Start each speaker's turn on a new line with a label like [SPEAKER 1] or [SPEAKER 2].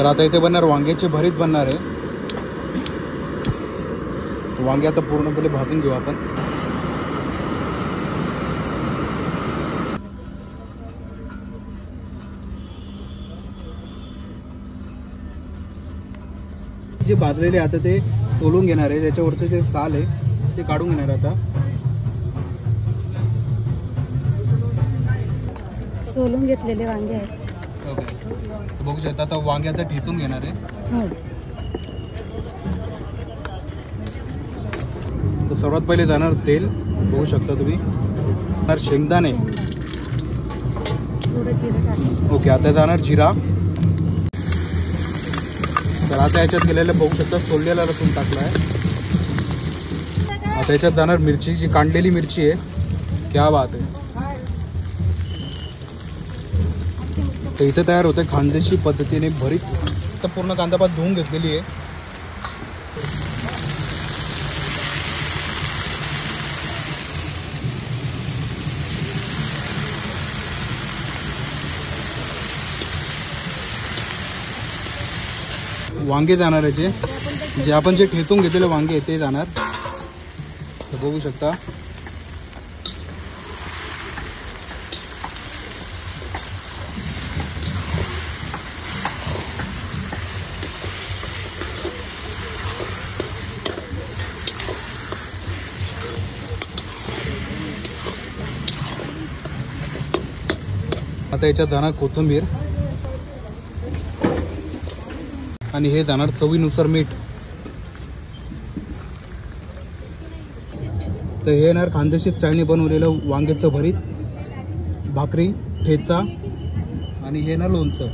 [SPEAKER 1] तर आता इथे बनणार वांग्याचे भरीत बनणार आहे. वांगे आता पूर्णपणे भाजून घेऊ आपण. जे भाजलेले आता ते सोलून घेणार आहे त्याच्यावरचे जे साल आहे ते काढून घेणार आता.
[SPEAKER 2] सोलून घेतलेले वांगे आहेत.
[SPEAKER 1] ओके तर बघू शकता आता वांगे आता ठेचून घेणार आहे.
[SPEAKER 2] हो.
[SPEAKER 1] तर सर्वात पहिले जाणार तेल. बघू शकता तुम्ही. जाणार शेंगदाणे. ओके आता जाणार जिरा. तर आता याच्यात गेलेलं बघू शकता सोललेला लसूण टाकला आहे आता याच्यात जाणार मिरची जी कांडलेली मिरची आहे. क्या बात आहे. तर इथे तयार होते खानदेशी पद्धतीने भरीत. तर पूर्ण कांदापात धुवून घेतलेली आहे. वांगे जाणार याचे जे. आपण जे ठेचून घेतलेले वांगे ते जाणार. तर बघू शकता. आता याच्यात जाणार कोथिंबीर. आणि हे जाणार चवीनुसार मीठ. तर हे येणार खानदेशी स्टाईलने बनवलेलं वांग्याचं भरीत भाकरी ठेचा आणि हे ना लोणचं.